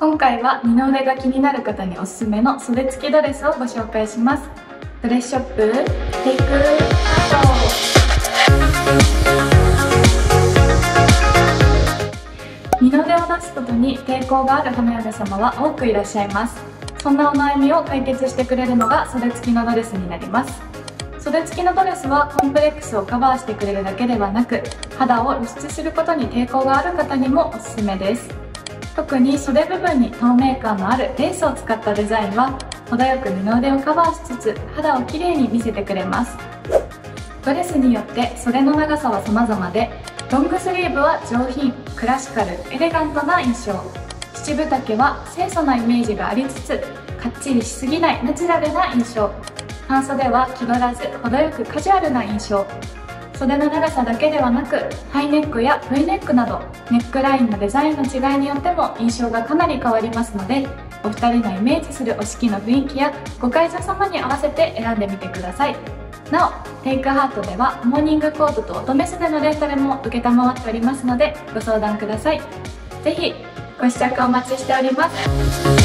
今回は二の腕が気になる方におすすめの袖付きドレスをご紹介します。ドレスショップテイクアウト。二の腕を出すことに抵抗がある花嫁様は多くいらっしゃいます。そんなお悩みを解決してくれるのが袖付きのドレスになります。袖付きのドレスはコンプレックスをカバーしてくれるだけではなく肌を露出することに抵抗がある方にもおすすめです。特に袖部分に透明感のあるレースを使ったデザインは程よく二の腕をカバーしつつ肌をきれいに見せてくれます。ドレスによって袖の長さは様々でロングスリーブは上品クラシカルエレガントな印象。七分丈は清楚なイメージがありつつかっちりしすぎないナチュラルな印象。半袖は気取らず程よくカジュアルな印象。袖の長さだけではなくハイネックや V ネックなどネックラインのデザインの違いによっても印象がかなり変わりますのでお二人のイメージするお式の雰囲気やご会場様に合わせて選んでみてください。なおテイクハートではモーニングコートと乙女袖のレンタルも承っておりますのでご相談ください。是非ご試着お待ちしております。